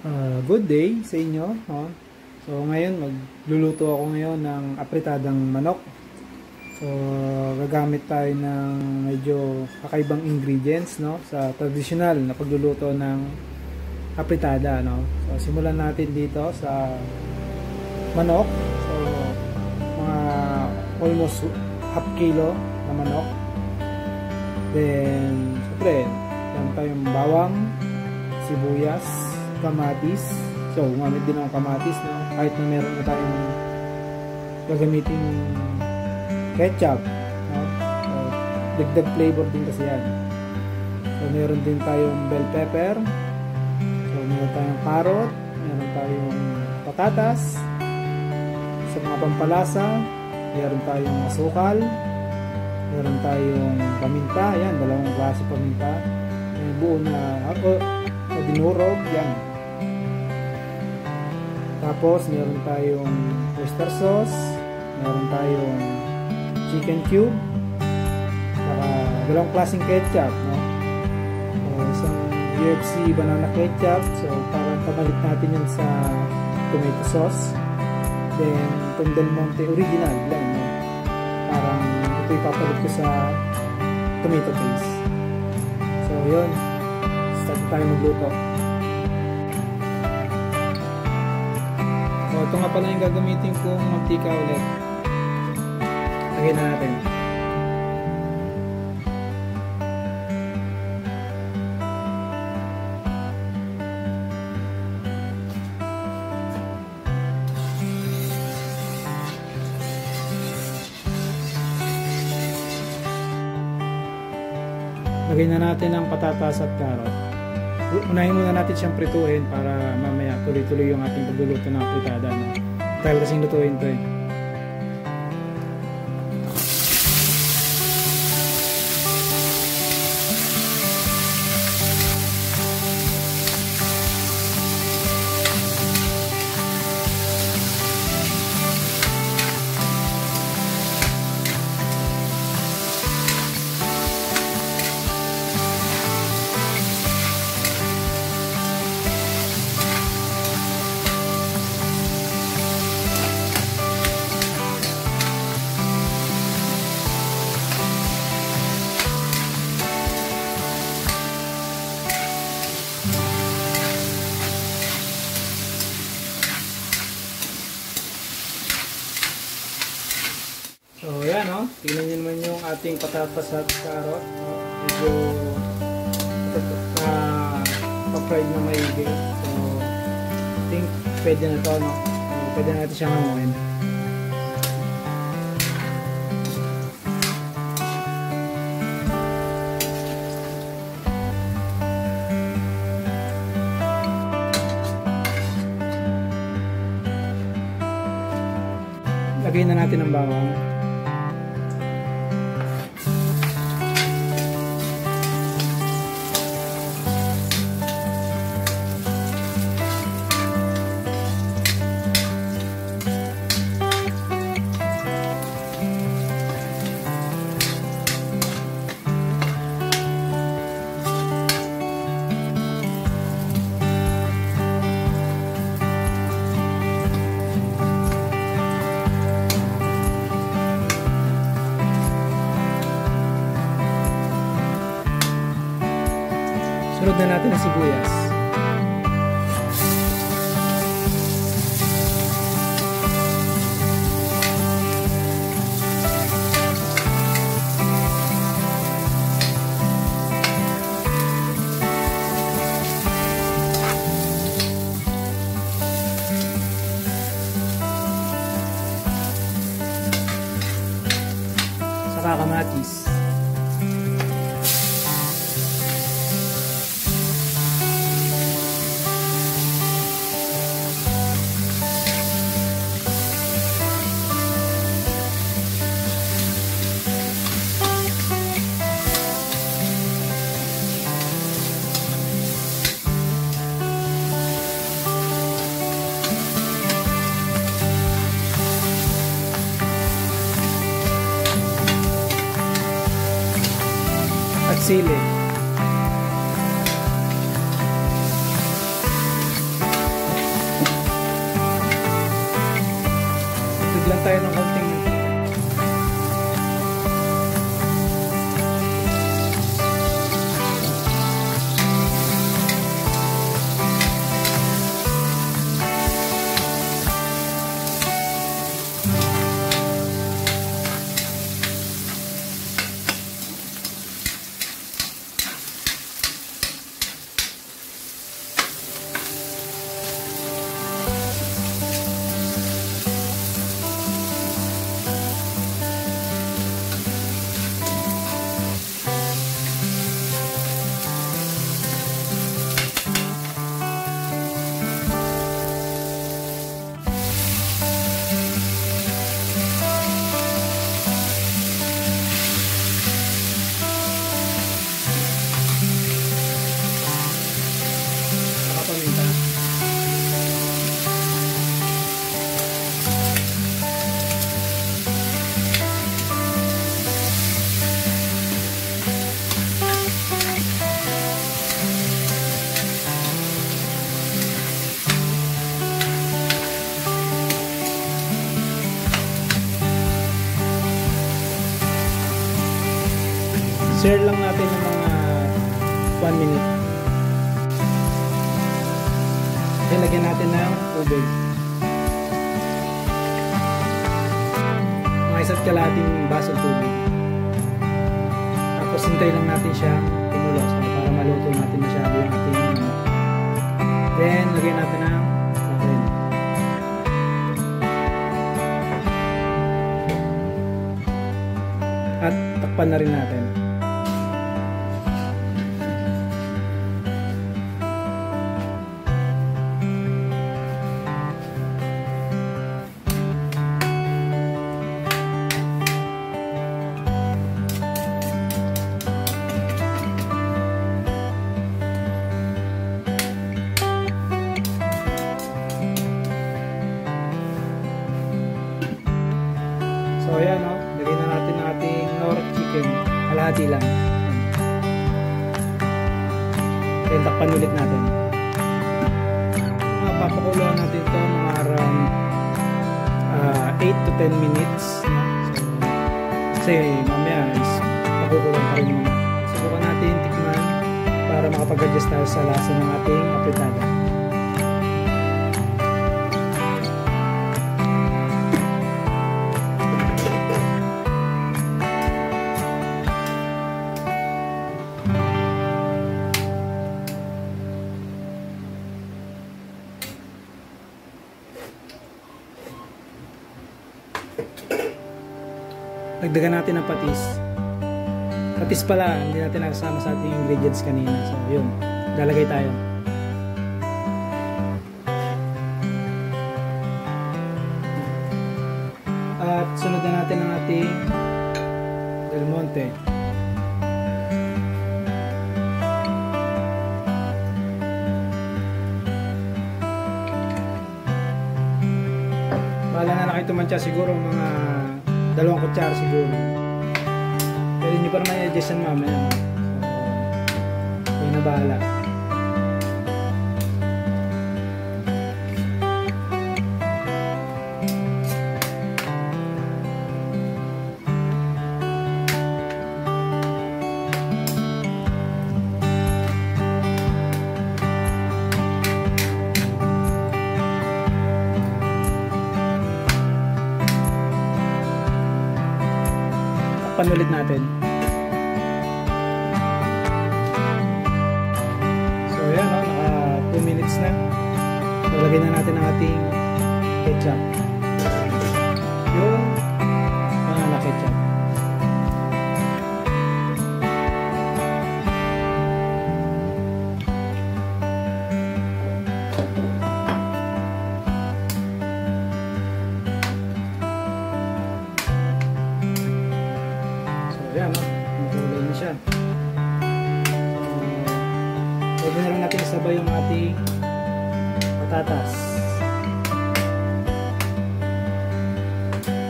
Uh, good day sa inyo. No? So ngayon magluluto ako ngayon ng apritadang manok. So gagamit tayo ng medyo kakaibang ingredients no sa traditional na pagluluto ng apritada no. So simulan natin dito sa manok. So mga almost half kilo na manok. Then syempre, yan tayong bawang, sibuyas, kamatis. So, gumamit din ng kamatis, no? Kahit na meron na tayong gagamitin ketchup, no? So, dagdag flavor din kasi yan. So, meron din tayong bell pepper. So, meron tayong carrot. Meron tayong patatas. Sa mga pampalasa, meron tayong asukal. Meron tayong paminta. Yan, dalawang klase paminta. May buo na, ako, o dinurog, yan. Tapos, meron tayong oyster sauce, meron tayong chicken cube, saka dalawang klaseng ketchup, no? So, isang UFC banana ketchup, so parang pamalit natin yan sa tomato sauce. Then, itong Del Monte original lang, no? Parang ito ipapalit ko sa tomato paste. So, yun. Start tayo magluto. Ito nga pala yung gagamitin kong mantika ulit. Lagyan na natin. Lagyan na natin ang patatas at carrot unahin muna natin siyang prituhin para mamaya tuloy-tuloy yung ating pagluluto ng fritada. No? Dahil kasing lutuin to eh. Ating patatas at carrot. Medyo uh, pa-fried na maigi. So, I think pwede na to. No? So, pwede natin siyang hamuin. Lagay na natin ang bawang. Natin ang sibuyas. Chile. I-stir lang natin ng mga 1 minute. Then, lagyan natin ng tubig. Mga isa't kalating basong tubig. Tapos, hintay lang natin siya tumulo so, para maluto natin masyado yung ating ano. Then, lagyan natin ng oil. At takpan na rin natin. Then takpan ulit natin. Mga papakuluan natin ito mga around ah, 8 to 10 minutes. No? So, kasi mamaya is makukulong pa rin muna. Subukan natin tikman para makapag-adjust tayo sa lasa ng ating apritada. Dagdagan natin ng patis. Patis pala, hindi natin nakasama sa ating ingredients kanina. So, yun. Lalagay tayo. At sunod na natin ang ating Del Monte. Bahala na na kayo tumantya siguro mga dalawang kutsara siguro. Pwede nyo pa naman i-adjust yan mamaya. So, na bahala. Takpan ulit natin. So yan, no? naka 2 minutes na. So, lagyan na natin ang ating ketchup. Pwede na lang natin sabay yung ating patatas.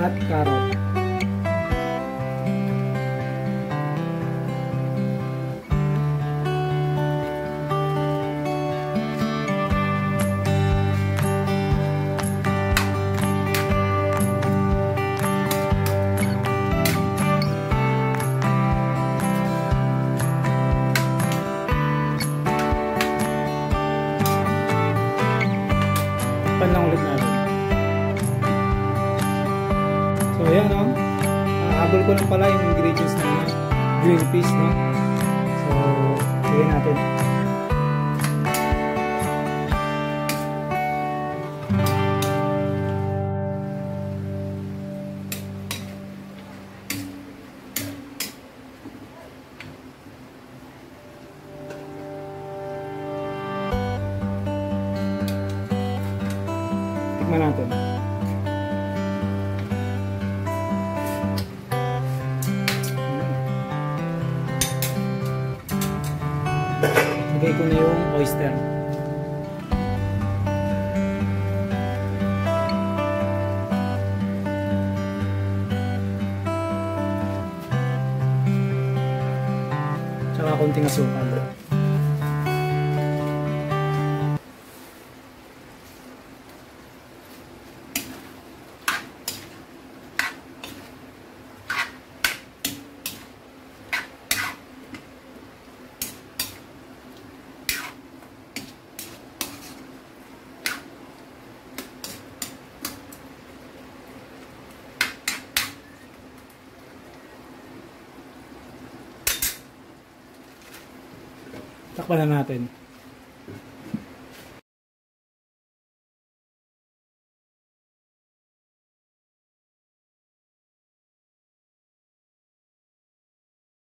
At carrot. So, sige natin. Tikman natin. Lagay ko na yung oyster. Tsaka konting asukal. Takpan na natin.